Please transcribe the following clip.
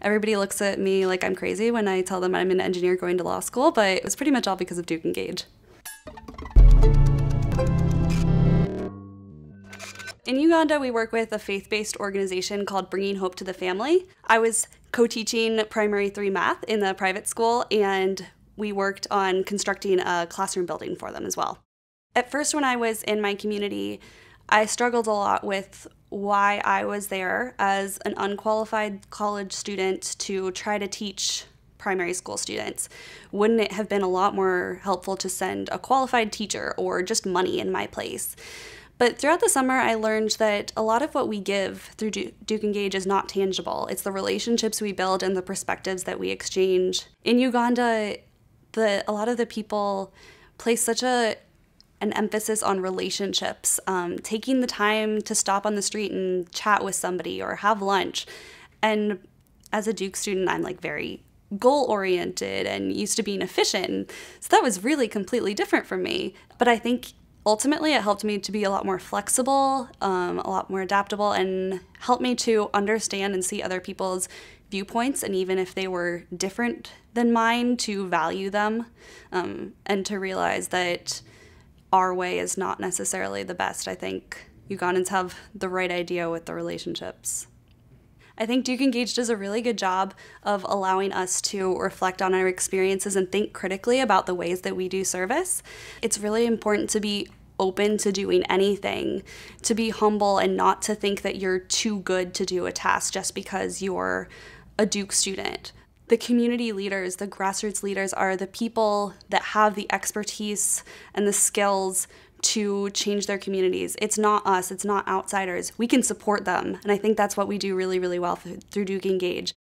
Everybody looks at me like I'm crazy when I tell them I'm an engineer going to law school, but it was pretty much all because of Duke Engage. In Uganda, we work with a faith based organization called Bringing Hope to the Family. I was co teaching primary three math in the private school, and we worked on constructing a classroom building for them as well. At first, when I was in my community, I struggled a lot with why I was there as an unqualified college student to try to teach primary school students. Wouldn't it have been a lot more helpful to send a qualified teacher or just money in my place? But throughout the summer, I learned that a lot of what we give through Duke Engage is not tangible. It's the relationships we build and the perspectives that we exchange. In Uganda, the a lot of the people place such a an emphasis on relationships, um, taking the time to stop on the street and chat with somebody or have lunch. And as a Duke student, I'm like very goal oriented and used to being efficient. So that was really completely different from me. But I think ultimately it helped me to be a lot more flexible, um, a lot more adaptable, and helped me to understand and see other people's viewpoints. And even if they were different than mine, to value them um, and to realize that our way is not necessarily the best. I think Ugandans have the right idea with the relationships. I think Duke Engage does a really good job of allowing us to reflect on our experiences and think critically about the ways that we do service. It's really important to be open to doing anything, to be humble and not to think that you're too good to do a task just because you're a Duke student the community leaders, the grassroots leaders, are the people that have the expertise and the skills to change their communities. It's not us, it's not outsiders. We can support them. And I think that's what we do really, really well through Duke Engage.